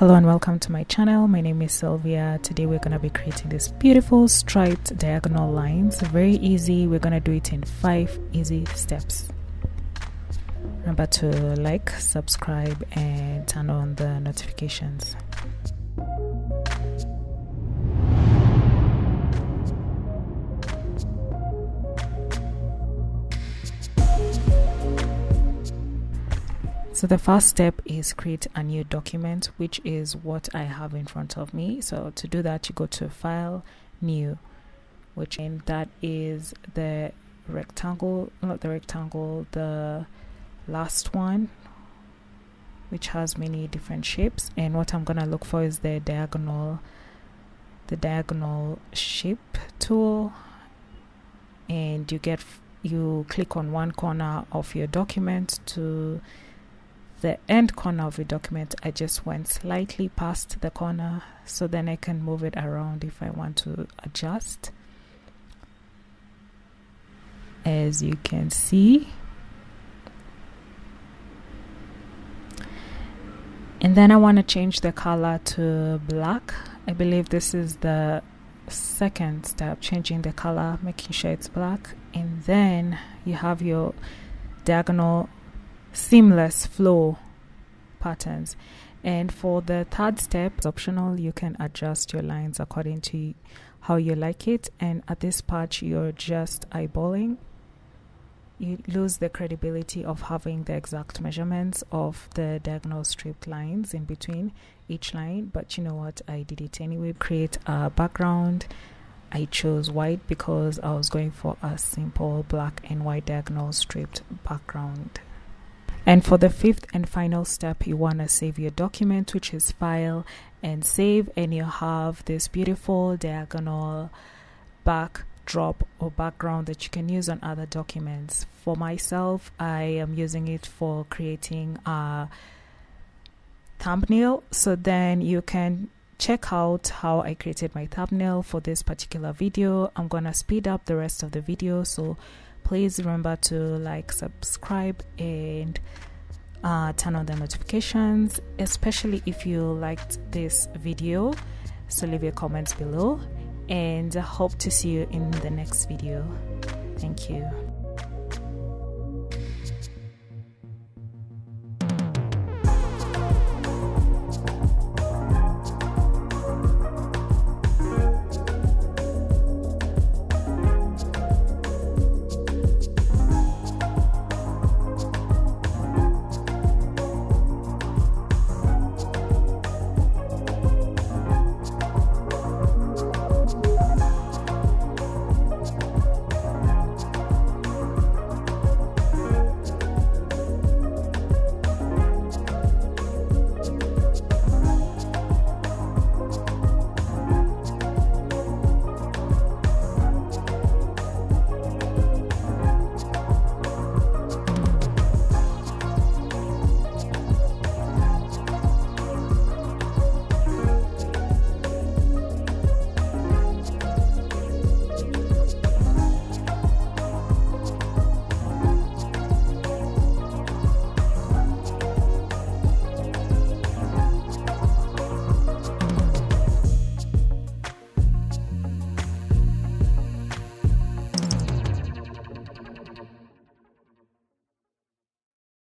Hello and welcome to my channel. My name is Sylvia. Today we're going to be creating this beautiful striped diagonal lines. Very easy. We're going to do it in five easy steps. Remember to like, subscribe and turn on the notifications. So the first step is create a new document, which is what I have in front of me. So to do that, you go to File, New, which and that is the rectangle, not the rectangle, the last one, which has many different shapes. And what I'm gonna look for is the diagonal, the diagonal shape tool, and you get you click on one corner of your document to the end corner of the document I just went slightly past the corner so then I can move it around if I want to adjust. As you can see. And then I want to change the color to black. I believe this is the second step changing the color making sure it's black. And then you have your diagonal seamless flow patterns. And for the third step it's optional. You can adjust your lines according to how you like it. And at this part you're just eyeballing. You lose the credibility of having the exact measurements of the diagonal striped lines in between each line. But you know what? I did it anyway. Create a background. I chose white because i was going for a simple black and white diagonal striped background and for the fifth and final step, you want to save your document, which is file and save, and you have this beautiful diagonal backdrop or background that you can use on other documents. For myself, I am using it for creating a thumbnail. So then you can check out how I created my thumbnail for this particular video. I'm gonna speed up the rest of the video so please remember to like subscribe and uh, turn on the notifications especially if you liked this video. So leave your comments below and hope to see you in the next video. Thank you